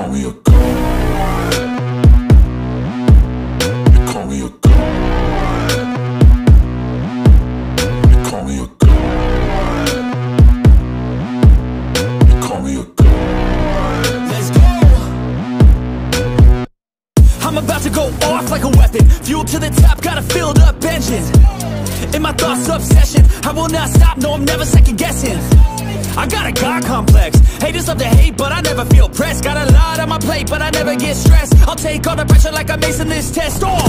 call me a god. You call me a. You call me a. You call me a. Let's go. I'm about to go off like a weapon. Fuel to the top, got a filled up engine. In my thoughts, obsession. I will not stop, no, I'm never second guessing. I got a God complex. Haters love to hate, but I never feel pressed. Got a lot on my plate, but I never get stressed. I'll take all the pressure like I'm acing this test. Oh!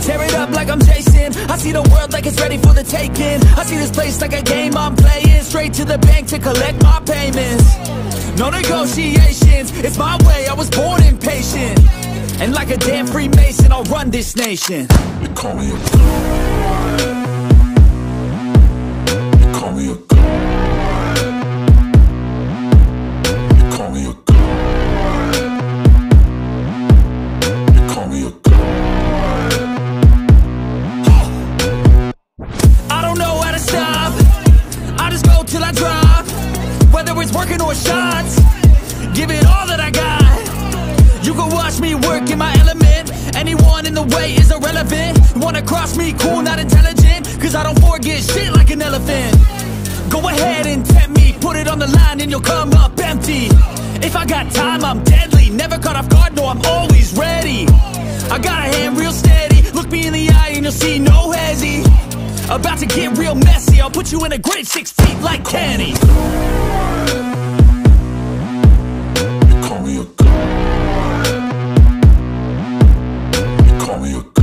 Tear it up like I'm Jason. I see the world like it's ready for the taking. I see this place like a game I'm playing. Straight to the bank to collect my payments. No negotiations, it's my way. I was born impatient. And like a damn Freemason, I'll run this nation. You call me a. You call me a I drop. Whether it's working or shots, give it all that I got. You can watch me work in my element. Anyone in the way is irrelevant. Wanna cross me, cool, not intelligent. Cause I don't forget shit like an elephant. Go ahead and tempt me, put it on the line and you'll come up empty. If I got time, I'm deadly. Never caught off guard, no, I'm always ready. I got a hand real steady. Look me in the eye and you'll see no hezzy. About to get real messy, I'll put you in a grid six feet like Kenny. You call me a